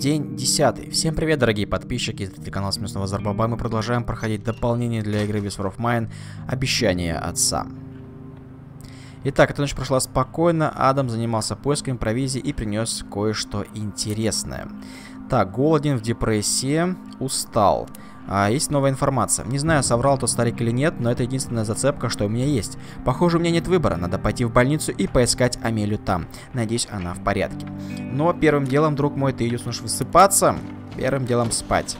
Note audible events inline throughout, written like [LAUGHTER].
День 10. Всем привет, дорогие подписчики, это канал Смешного Зарбаба. Мы продолжаем проходить дополнение для игры Whisper of Mine «Обещание отца». Итак, эта ночь прошла спокойно, Адам занимался поисками провизии и принес кое-что интересное. Так, голоден, в депрессии, устал. А, есть новая информация. Не знаю, соврал тот старик или нет, но это единственная зацепка, что у меня есть. Похоже, у меня нет выбора. Надо пойти в больницу и поискать Амелию там. Надеюсь, она в порядке. Но первым делом, друг мой, ты идешь высыпаться. Первым делом спать.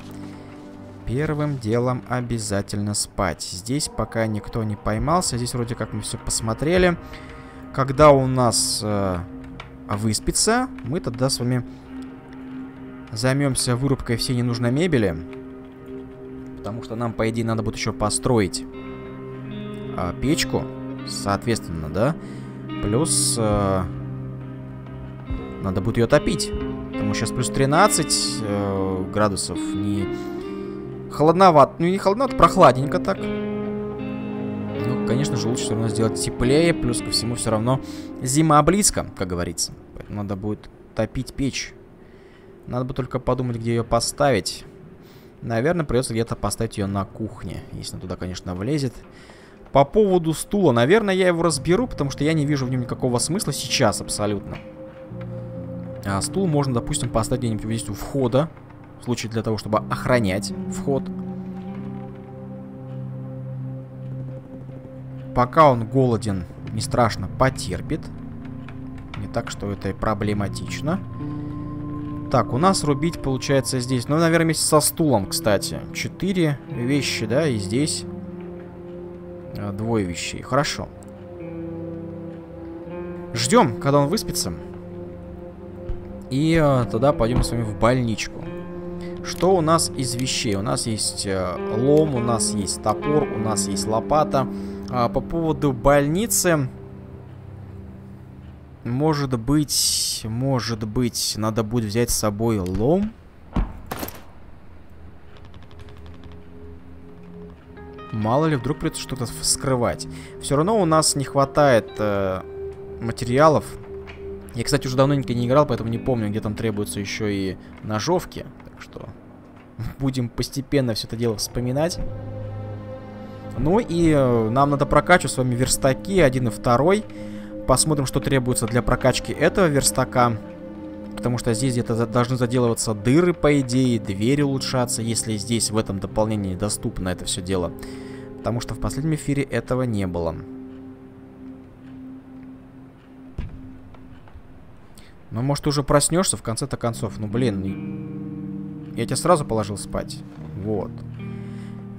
Первым делом обязательно спать. Здесь пока никто не поймался. Здесь вроде как мы все посмотрели. Когда у нас э, выспится, мы тогда с вами займемся вырубкой всей ненужной мебели. Потому что нам, по идее, надо будет еще построить э, печку. Соответственно, да. Плюс э, надо будет ее топить. Потому что сейчас плюс 13 э, градусов. Не холодновато. Ну, не холодновато, прохладненько так. Ну, конечно же, лучше все равно сделать теплее. Плюс ко всему все равно зима близко, как говорится. Поэтому надо будет топить печь. Надо бы только подумать, где ее поставить. Наверное, придется где-то поставить ее на кухне. Если туда, конечно, влезет. По поводу стула. Наверное, я его разберу, потому что я не вижу в нем никакого смысла сейчас абсолютно. А стул можно, допустим, поставить где-нибудь здесь у входа. В случае для того, чтобы охранять вход. Пока он голоден, не страшно, потерпит. Не так, что это и проблематично. Так, у нас рубить получается здесь. Ну, наверное, вместе со стулом, кстати. Четыре вещи, да, и здесь а, двое вещей. Хорошо. Ждем, когда он выспится. И а, тогда пойдем с вами в больничку. Что у нас из вещей? У нас есть э, лом, у нас есть топор, у нас есть лопата. А, по поводу больницы... Может быть, может быть, надо будет взять с собой лом. Мало ли, вдруг придется что-то скрывать. Все равно у нас не хватает э, материалов. Я, кстати, уже давненько не играл, поэтому не помню, где там требуются еще и ножовки. Так что [LAUGHS] будем постепенно все это дело вспоминать. Ну и э, нам надо прокачивать с вами верстаки, один и второй. Посмотрим, что требуется для прокачки этого верстака. Потому что здесь где-то должны заделываться дыры, по идее, двери улучшаться, если здесь в этом дополнении доступно это все дело. Потому что в последнем эфире этого не было. Ну, может, уже проснешься в конце-то концов. Ну, блин, я тебя сразу положил спать. Вот.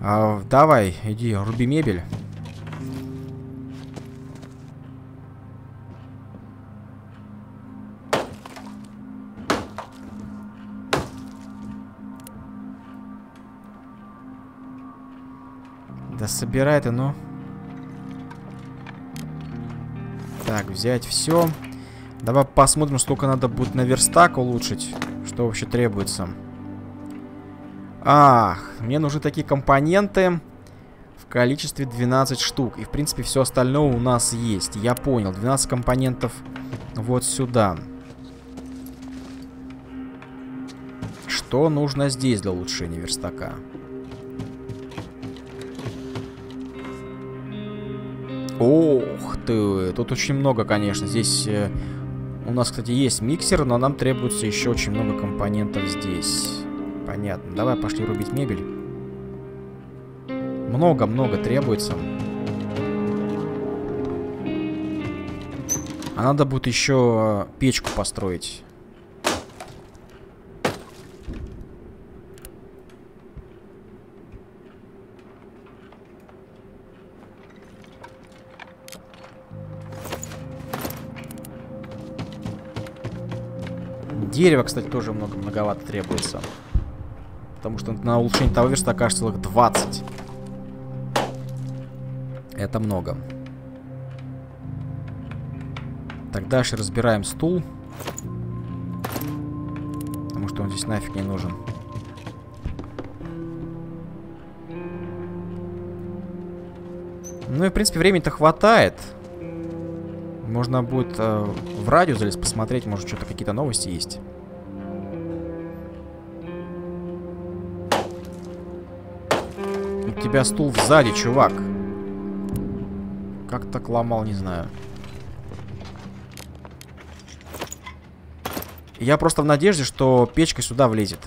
А, давай, иди, руби мебель. Да собирай ты, ну. Так, взять все. Давай посмотрим, сколько надо будет на верстак улучшить. Что вообще требуется. Ах, мне нужны такие компоненты в количестве 12 штук. И, в принципе, все остальное у нас есть. Я понял. 12 компонентов вот сюда. Что нужно здесь для улучшения верстака? Ох ты, тут очень много, конечно. Здесь э, у нас, кстати, есть миксер, но нам требуется еще очень много компонентов здесь. Понятно. Давай пошли рубить мебель. Много-много требуется. А надо будет еще э, печку построить. Дерева, кстати, тоже много многовато требуется. Потому что на улучшение того верстака аж целых 20. Это много. Так, дальше разбираем стул. Потому что он здесь нафиг не нужен. Ну и, в принципе, времени-то хватает. Можно будет э, в радио залезть посмотреть, может, что-то какие-то новости есть. Тебя стул сзади, чувак. Как так ломал, не знаю. Я просто в надежде, что печка сюда влезет.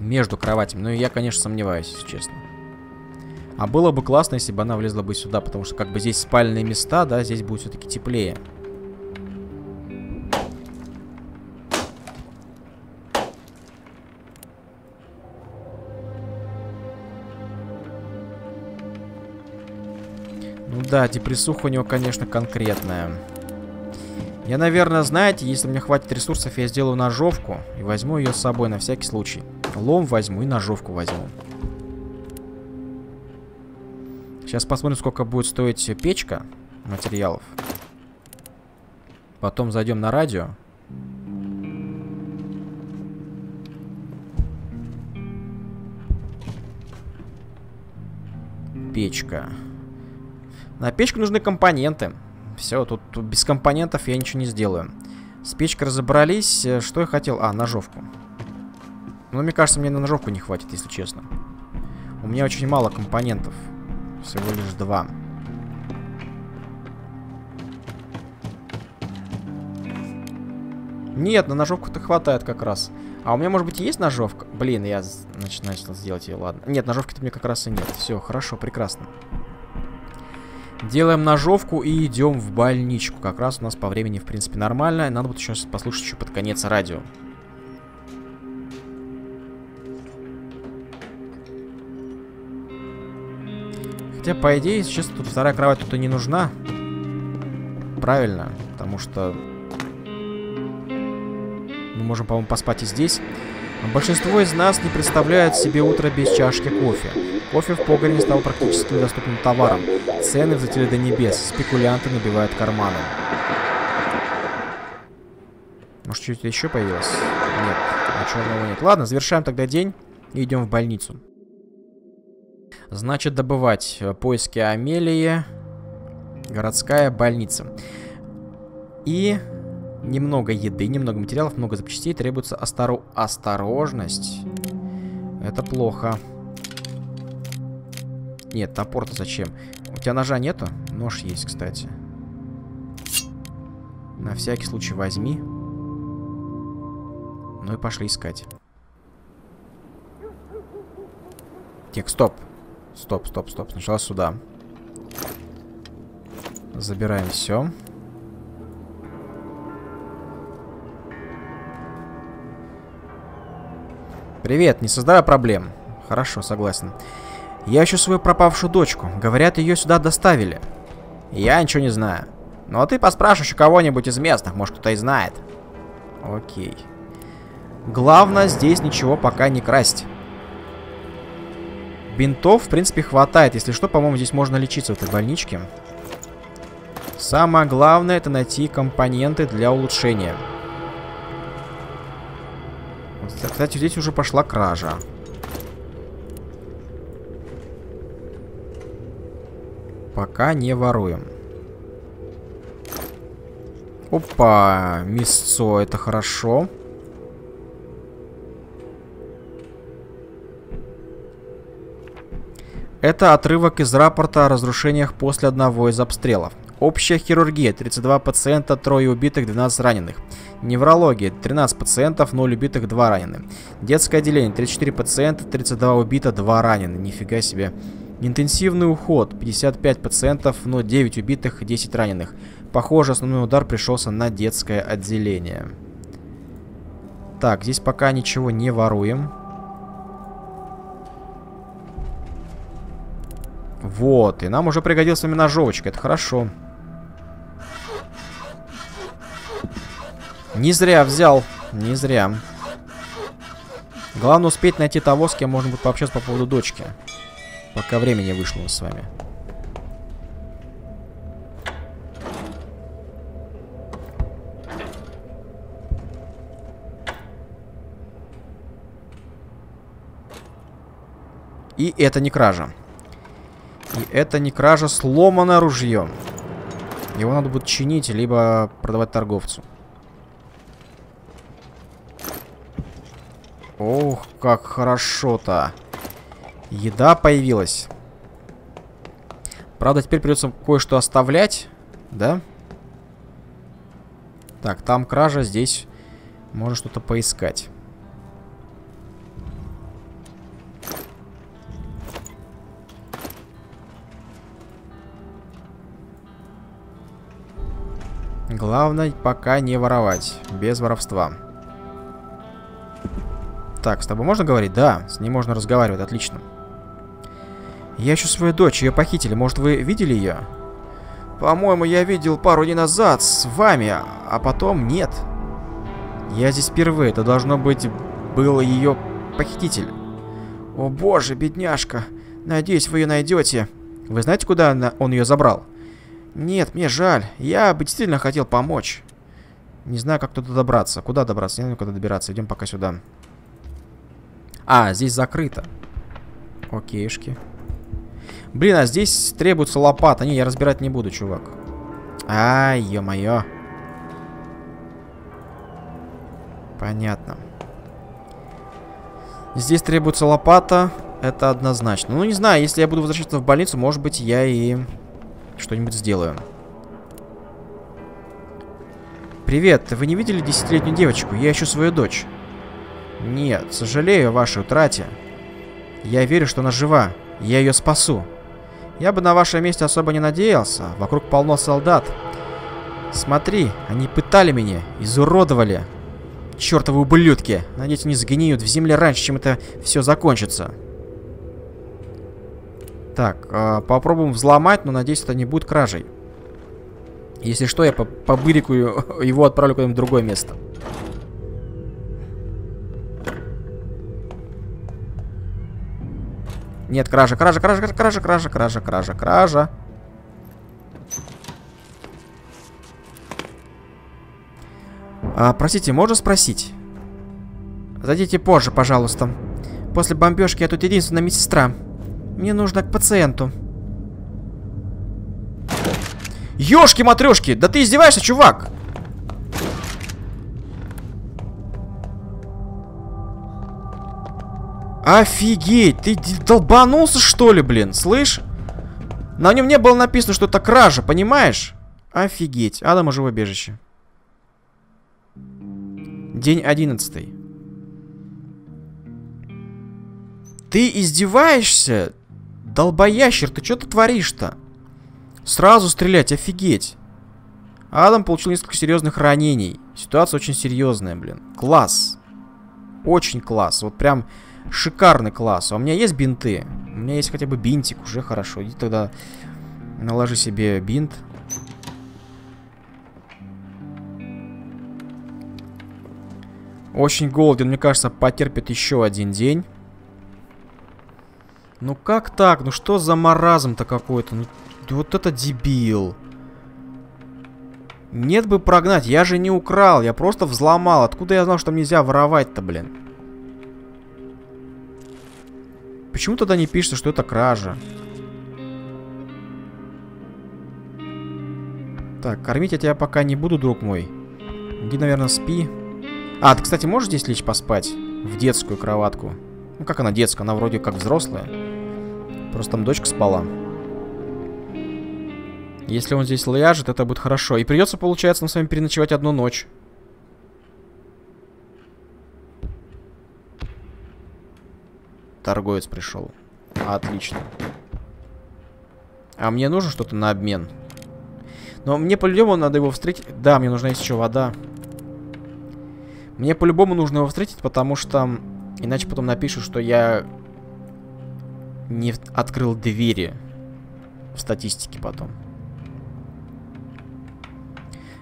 Между кроватями. Но я, конечно, сомневаюсь, если честно. А было бы классно, если бы она влезла бы сюда, потому что как бы здесь спальные места, да, здесь будет все-таки теплее. Да, депрессуха у него, конечно, конкретная. Я, наверное, знаете, если мне хватит ресурсов, я сделаю ножовку и возьму ее с собой на всякий случай. Лом возьму и ножовку возьму. Сейчас посмотрим, сколько будет стоить печка материалов. Потом зайдем на радио. Печка. На печку нужны компоненты. Все, тут, без компонентов я ничего не сделаю. С печкой разобрались. Что я хотел? А, ножовку. Ну, мне кажется, мне на ножовку не хватит, если честно. У меня очень мало компонентов. Всего лишь два. Нет, на ножовку-то хватает как раз. А у меня, может быть, есть ножовка? Блин, я начинаю сделать ее, ладно. Нет, ножовки-то мне как раз и нет. Все, хорошо, прекрасно. Делаем ножовку и идем в больничку. Как раз у нас по времени, в принципе, нормально. Надо будет сейчас послушать еще под конец радио. Хотя, по идее, сейчас тут вторая кровать тут и не нужна. Правильно, потому что... Мы можем, по-моему, поспать и здесь. Большинство из нас не представляют себе утро без чашки кофе. Кофе в Погоне стал практически недоступным товаром. Цены взлетели до небес, спекулянты набивают карманы. Может, что-то еще появилось? Нет, ничего нового нет. Ладно, завершаем тогда день и идем в больницу. Значит, добывать э, поиски Амелии. Городская больница. И немного еды, немного материалов, много запчастей. Требуется осторож... осторожность. Это плохо. Нет, топор-то зачем? У тебя ножа нету? Нож есть, кстати. На всякий случай возьми. Ну и пошли искать. Так, стоп. Стоп, стоп, стоп. Сначала сюда. Забираем все. Привет, не создавай проблем. Хорошо, согласен. Я ищу свою пропавшую дочку. Говорят, ее сюда доставили. Я ничего не знаю. Ну а ты поспрашиваешь у кого-нибудь из местных, может кто-то и знает. Окей. Главное здесь ничего пока не красть. Бинтов, в принципе, хватает. Если что, по-моему, здесь можно лечиться в этой больничке. Самое главное, это найти компоненты для улучшения. Кстати, здесь уже пошла кража. Пока не воруем. Опа, мясцо, это хорошо. Это отрывок из рапорта о разрушениях после одного из обстрелов. Общая хирургия, 32 пациента, трое убитых, 12 раненых. Неврология, 13 пациентов, 0 убитых, 2 ранены. Детское отделение, 34 пациента, 32 убито, 2 ранены. Нифига себе. Интенсивный уход, 55 пациентов, но 9 убитых, 10 раненых. Похоже, основной удар пришелся на детское отделение. Так, здесь пока ничего не воруем. Вот, и нам уже пригодилась именно ножовочка, это хорошо. Не зря взял, не зря. Главное успеть найти того, с кем можно будет пообщаться по поводу дочки. Пока времени вышло с вами. И это не кража. И это не кража, сломано ружье. Его надо будет чинить, либо продавать торговцу. Ох, как хорошо-то. Еда появилась. Правда, теперь придется кое-что оставлять. Да? Так, там кража, здесь можно что-то поискать. Главное пока не воровать. Без воровства. Так, с тобой можно говорить? Да, с ней можно разговаривать, отлично. Я ищу свою дочь, ее похитили. Может, вы видели ее? По-моему, я видел пару дней назад с вами, а потом нет. Я здесь впервые. Это должно быть был ее похититель. О боже, бедняжка. Надеюсь, вы ее найдете. Вы знаете, куда она, он ее забрал? Нет, мне жаль. Я бы действительно хотел помочь. Не знаю, как туда добраться. Куда добраться? Не знаю, куда добираться. Идем пока сюда. А, здесь закрыто. Окейшки. Блин, а здесь требуется лопата. Не, я разбирать не буду, чувак. Ай, ё-моё. Понятно. Здесь требуется лопата. Это однозначно. Ну, не знаю, если я буду возвращаться в больницу, может быть, я и что-нибудь сделаю. Привет, вы не видели десятилетнюю девочку? Я ищу свою дочь. Нет, сожалею о вашей утрате. Я верю, что она жива. Я ее спасу. Я бы на вашем месте особо не надеялся. Вокруг полно солдат. Смотри, они пытали меня, изуродовали. Чертовы ублюдки. Надеюсь, они сгниют в земле раньше, чем это все закончится. Так, э, попробуем взломать, но надеюсь, это не будет кражей. Если что, я по, по бырику его отправлю куда-нибудь в другое место. Нет, кража, кража, кража, кража, кража, кража, кража, кража. А, простите, можно спросить? Зайдите позже, пожалуйста. После бомбежки я тут единственная медсестра. Мне нужно к пациенту. Ёшки-матрёшки! Да ты издеваешься, чувак! Офигеть! Ты долбанулся, что ли, блин? Слышь? На нем не было написано, что это кража, понимаешь? Офигеть. Адам уже в убежище. День одиннадцатый. Ты издеваешься? Долбоящер, ты что ты творишь-то? Сразу стрелять, офигеть. Адам получил несколько серьезных ранений. Ситуация очень серьезная, блин. Класс. Очень класс. Вот прям шикарный класс. А у меня есть бинты? У меня есть хотя бы бинтик, уже хорошо. Иди тогда наложи себе бинт. Очень голоден, мне кажется, потерпит еще один день. Ну как так? Ну что за маразм-то какой-то? Ну, вот это дебил. Нет бы прогнать, я же не украл, я просто взломал. Откуда я знал, что нельзя воровать-то, блин? Почему тогда не пишется, что это кража? Так, кормить я тебя пока не буду, друг мой. Иди, наверное, спи. А, ты, кстати, можешь здесь лечь поспать? В детскую кроватку. Ну, как она детская? Она вроде как взрослая. Просто там дочка спала. Если он здесь ляжет, это будет хорошо. И придется, получается, нам с вами переночевать одну ночь. Торговец пришел. Отлично. А мне нужно что-то на обмен? Но мне по-любому надо его встретить. Да, мне нужна еще вода. Мне по-любому нужно его встретить, потому что... Иначе потом напишут, что я не открыл двери в статистике потом.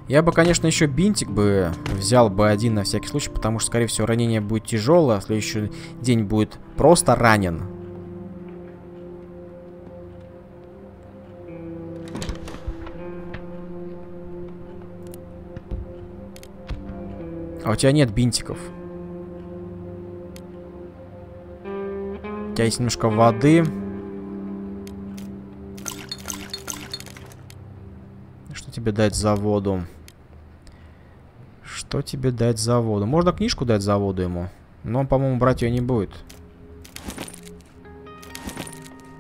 Я бы, конечно, еще бинтик бы взял бы один на всякий случай, потому что, скорее всего, ранение будет тяжелое, а следующий день будет просто ранен. А у тебя нет бинтиков. У тебя есть немножко воды. Что тебе дать за воду? Что тебе дать за воду? Можно книжку дать за воду ему. Но он, по-моему, брать ее не будет.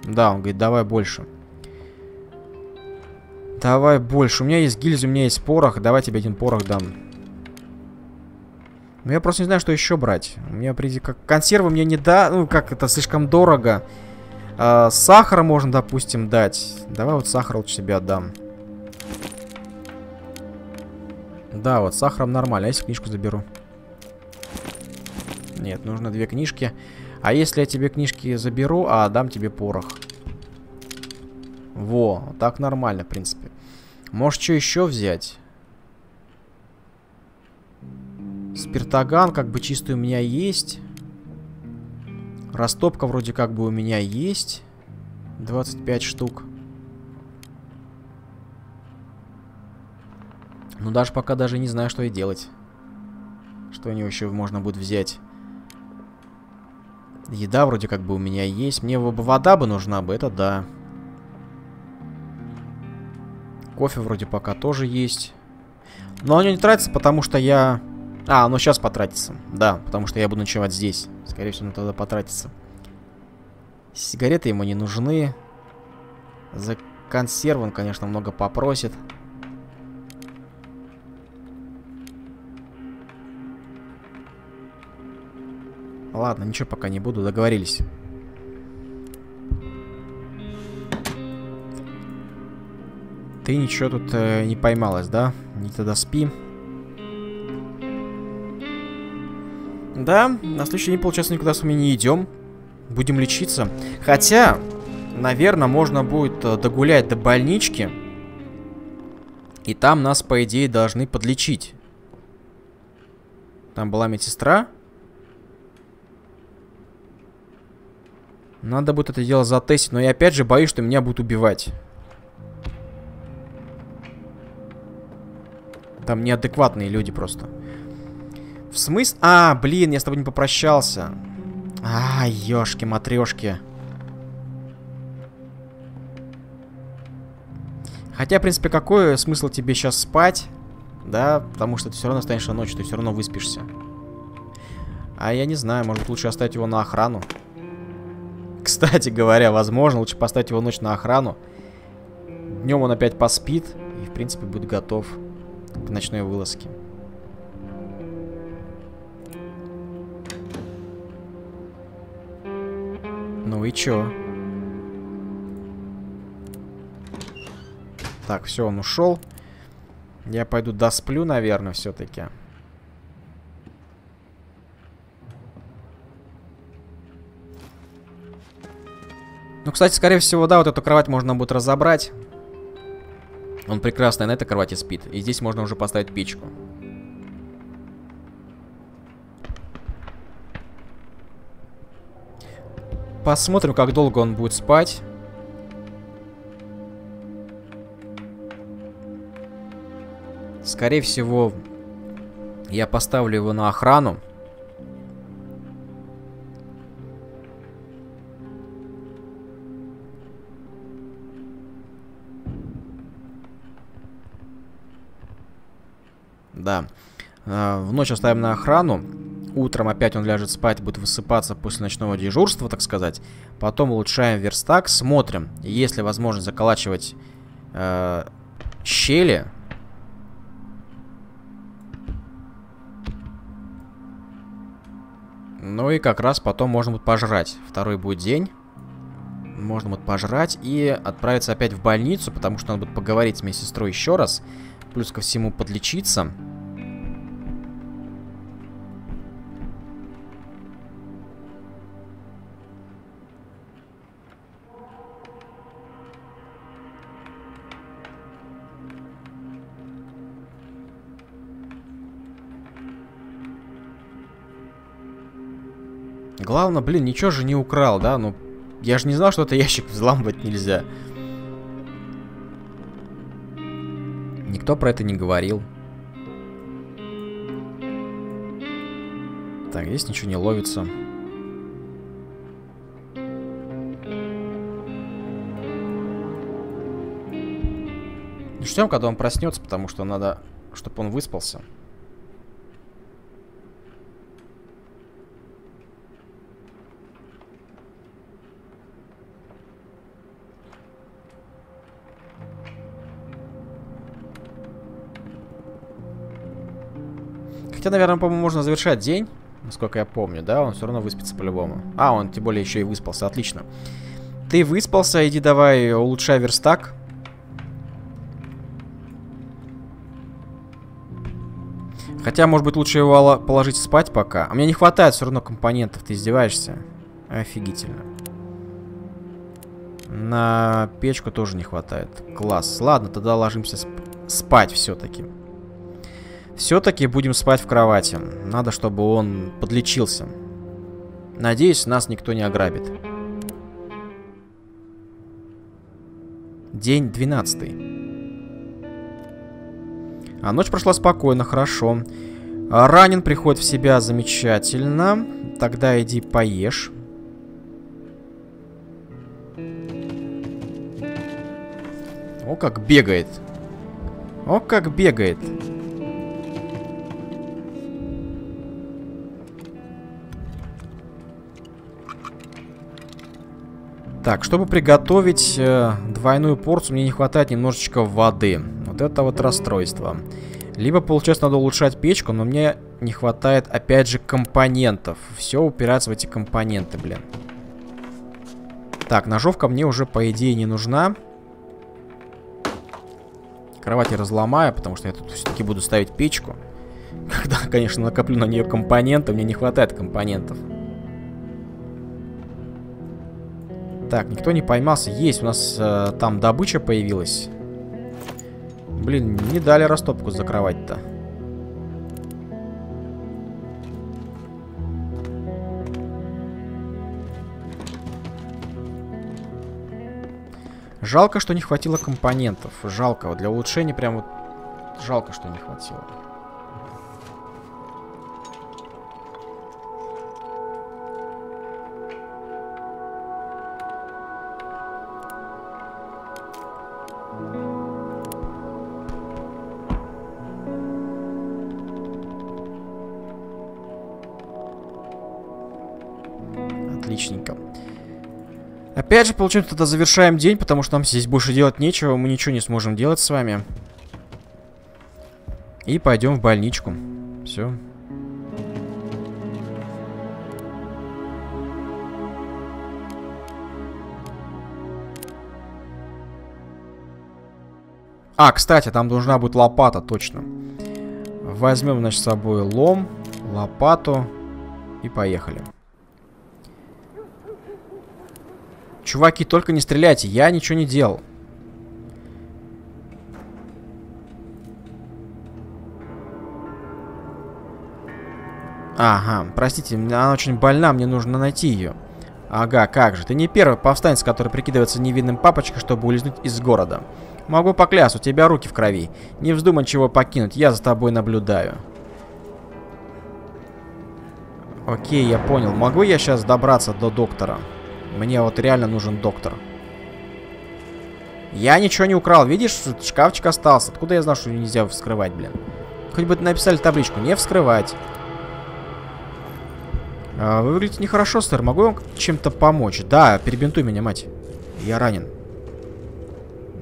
Да, он говорит, давай больше. Давай больше. У меня есть гильзы, у меня есть порох. Давай тебе один порох дам. Ну, я просто не знаю, что еще брать. У меня, приди, как консервы мне не да... Ну, как это, слишком дорого. А, сахара можно, допустим, дать. Давай вот сахар лучше себе отдам. Да, вот сахаром нормально. А если книжку заберу? Нет, нужно две книжки. А если я тебе книжки заберу, а дам тебе порох? Во, так нормально, в принципе. Может, что еще взять? Спиртоган как бы чистый у меня есть. Растопка вроде как бы у меня есть. 25 штук. Ну, даже пока даже не знаю, что и делать. Что у него еще можно будет взять. Еда вроде как бы у меня есть. Мне вода бы нужна бы, это да. Кофе вроде пока тоже есть. Но оно не тратится, потому что я... А, оно сейчас потратится. Да, потому что я буду ночевать здесь. Скорее всего, оно тогда потратится. Сигареты ему не нужны. За консервы он, конечно, много попросит. Ладно, ничего пока не буду, договорились. Ты ничего тут э, не поймалась, да? Не тогда спи. Да, на следующий день, получается, никуда с вами не идем. Будем лечиться. Хотя, наверное, можно будет э, догулять до больнички. И там нас, по идее, должны подлечить. Там была медсестра. Надо будет это дело затестить, но я опять же боюсь, что меня будут убивать. Там неадекватные люди просто. В смысле? А, блин, я с тобой не попрощался. А, ёшки-матрешки. Хотя, в принципе, какой смысл тебе сейчас спать? Да, потому что ты все равно останешься ночью, ты все равно выспишься. А я не знаю, может лучше оставить его на охрану. Кстати говоря, возможно, лучше поставить его ночь на охрану. Днем он опять поспит и, в принципе, будет готов к ночной вылазке. Ну и чё? Так, все, он ушел. Я пойду досплю, наверное, все-таки. Кстати, скорее всего, да, вот эту кровать можно будет разобрать. Он прекрасно на этой кровати спит. И здесь можно уже поставить печку. Посмотрим, как долго он будет спать. Скорее всего, я поставлю его на охрану. А, в ночь оставим на охрану. Утром опять он ляжет спать, будет высыпаться после ночного дежурства, так сказать. Потом улучшаем верстак, смотрим, есть ли возможность заколачивать э, щели. Ну и как раз потом можно будет пожрать. Второй будет день. Можно будет пожрать и отправиться опять в больницу, потому что надо будет поговорить с моей сестрой еще раз. Плюс ко всему подлечиться. Главное, блин, ничего же не украл, да? Ну, я же не знал, что это ящик взламывать нельзя. Никто про это не говорил. Так, здесь ничего не ловится. Ждем, когда он проснется, потому что надо, чтобы он выспался. Хотя, наверное, по-моему, можно завершать день, насколько я помню, да? Он все равно выспится по-любому. А, он тем более еще и выспался, отлично. Ты выспался, иди давай улучшай верстак. Хотя, может быть, лучше его положить спать пока. А мне не хватает все равно компонентов, ты издеваешься? Офигительно. На печку тоже не хватает. Класс. Ладно, тогда ложимся сп спать все-таки. Все-таки будем спать в кровати. Надо, чтобы он подлечился. Надеюсь, нас никто не ограбит. День 12. А ночь прошла спокойно, хорошо. А ранен приходит в себя замечательно. Тогда иди поешь. О, как бегает. О, как бегает. Так, чтобы приготовить э, двойную порцию, мне не хватает немножечко воды. Вот это вот расстройство. Либо, получается, надо улучшать печку, но мне не хватает, опять же, компонентов. Все упирается в эти компоненты, блин. Так, ножовка мне уже, по идее, не нужна. Кровать я разломаю, потому что я тут все-таки буду ставить печку. [LAUGHS] Когда, конечно, накоплю на нее компоненты, мне не хватает компонентов. Так, никто не поймался. Есть, у нас э, там добыча появилась. Блин, не дали растопку закрывать-то. Жалко, что не хватило компонентов. Жалко. Для улучшения прям вот... Жалко, что не хватило. Отличненько. Опять же, получается, тогда завершаем день, потому что нам здесь больше делать нечего. Мы ничего не сможем делать с вами. И пойдем в больничку. Все. А, кстати, там должна быть лопата, точно. Возьмем, значит, с собой лом, лопату и поехали. Чуваки, только не стреляйте, я ничего не делал. Ага, простите, она очень больна, мне нужно найти ее. Ага, как же, ты не первый повстанец, который прикидывается невинным папочкой, чтобы улизнуть из города. Могу поклясть, у тебя руки в крови. Не вздумай чего покинуть, я за тобой наблюдаю. Окей, я понял. Могу я сейчас добраться до доктора? Мне вот реально нужен доктор. Я ничего не украл. Видишь, шкафчик остался. Откуда я знал, что нельзя вскрывать, блин? Хоть бы написали табличку. Не вскрывать. А, вы выглядите нехорошо, сэр. Могу вам чем-то помочь? Да, перебинтуй меня, мать. Я ранен.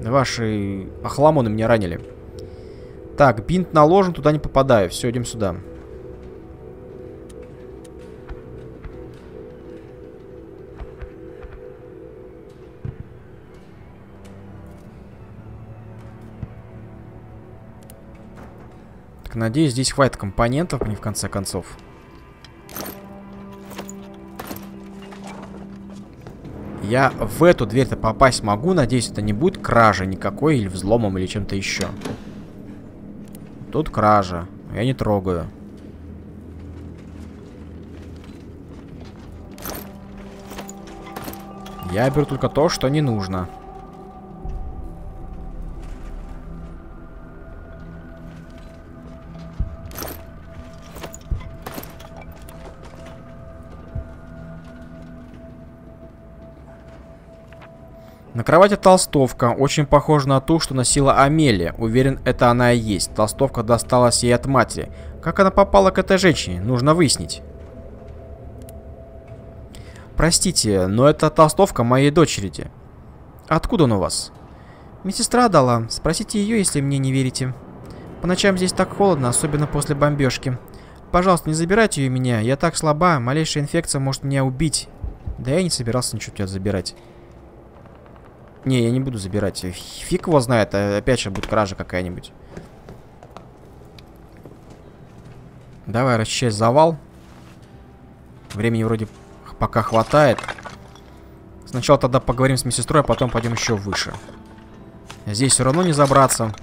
Ваши охламоны меня ранили. Так, бинт наложен, туда не попадаю. Все, идем сюда. Так, надеюсь, здесь хватит компонентов мне в конце концов. Я в эту дверь-то попасть могу. Надеюсь, это не будет кража никакой или взломом или чем-то еще. Тут кража. Я не трогаю. Я беру только то, что не нужно. Кровати толстовка, очень похожа на ту, что носила Амелия. Уверен, это она и есть. Толстовка досталась ей от матери. Как она попала к этой женщине, нужно выяснить. Простите, но это толстовка моей дочери. Откуда он у вас? Медсестра дала. Спросите ее, если мне не верите. По ночам здесь так холодно, особенно после бомбежки. пожалуйста, не забирайте ее меня. Я так слаба, малейшая инфекция может меня убить. Да я не собирался ничего тебя забирать. Не, я не буду забирать. Фиг его знает, а опять сейчас будет кража какая-нибудь. Давай расчищай завал. Времени вроде пока хватает. Сначала тогда поговорим с медсестрой, а потом пойдем еще выше. Здесь все равно не забраться.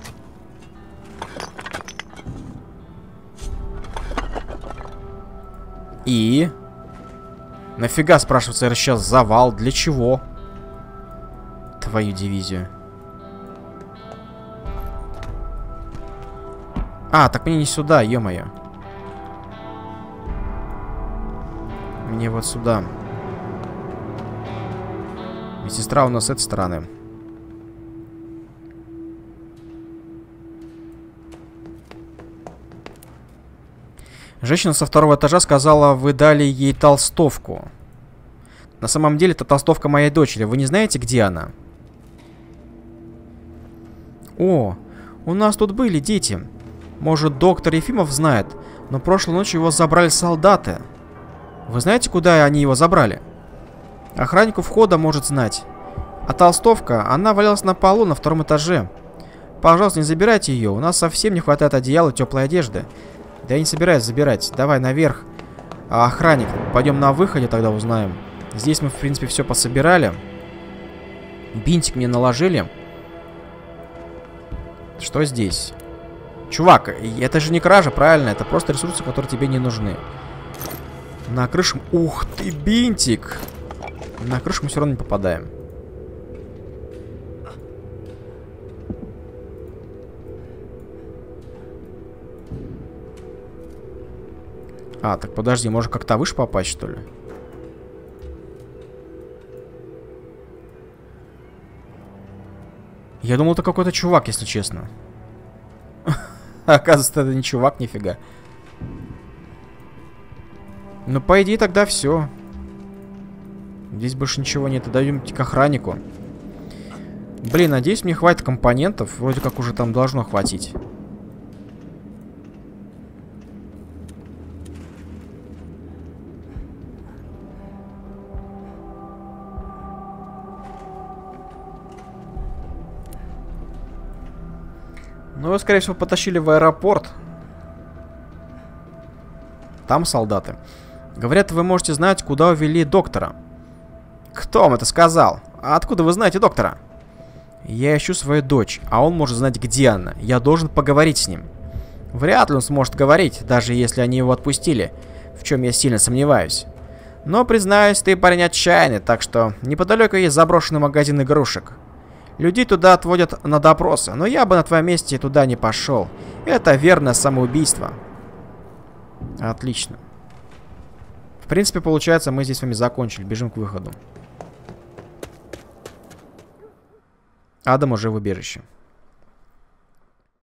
И... Нафига, спрашивается, сейчас завал? Для чего? Твою дивизию. А, так мне не сюда, ё-моё. Мне вот сюда. Медсестра у нас с этой стороны. Женщина со второго этажа сказала, вы дали ей толстовку. На самом деле, это толстовка моей дочери. Вы не знаете, где она? О, у нас тут были дети. Может, доктор Ефимов знает, но прошлой ночью его забрали солдаты. Вы знаете, куда они его забрали? Охранник у входа может знать. А толстовка, она валялась на полу на втором этаже. Пожалуйста, не забирайте ее. У нас совсем не хватает одеяла и теплой одежды. Да я не собираюсь забирать. Давай наверх. А охранник, пойдем на выходе тогда узнаем. Здесь мы, в принципе, все пособирали. Бинтик мне наложили. Что здесь? Чувак, это же не кража, правильно? Это просто ресурсы, которые тебе не нужны. На крышу... Ух ты, бинтик! На крышу мы все равно не попадаем. А, так подожди, может как-то выше попасть, что ли? Я думал, это какой-то чувак, если честно. [LAUGHS] Оказывается, это не чувак, нифига. Ну, по идее, тогда все. Здесь больше ничего нет. Даем к охраннику. Блин, надеюсь, мне хватит компонентов. Вроде как уже там должно хватить. Ну, его, скорее всего, потащили в аэропорт. Там солдаты. Говорят, вы можете знать, куда увели доктора. Кто вам это сказал? А откуда вы знаете доктора? Я ищу свою дочь, а он может знать, где она. Я должен поговорить с ним. Вряд ли он сможет говорить, даже если они его отпустили, в чем я сильно сомневаюсь. Но, признаюсь, ты парень отчаянный, так что неподалеку есть заброшенный магазин игрушек. Людей туда отводят на допросы, но я бы на твоем месте туда не пошел. Это верное самоубийство. Отлично. В принципе, получается, мы здесь с вами закончили. Бежим к выходу. Адам уже в убежище.